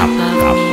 ครับ love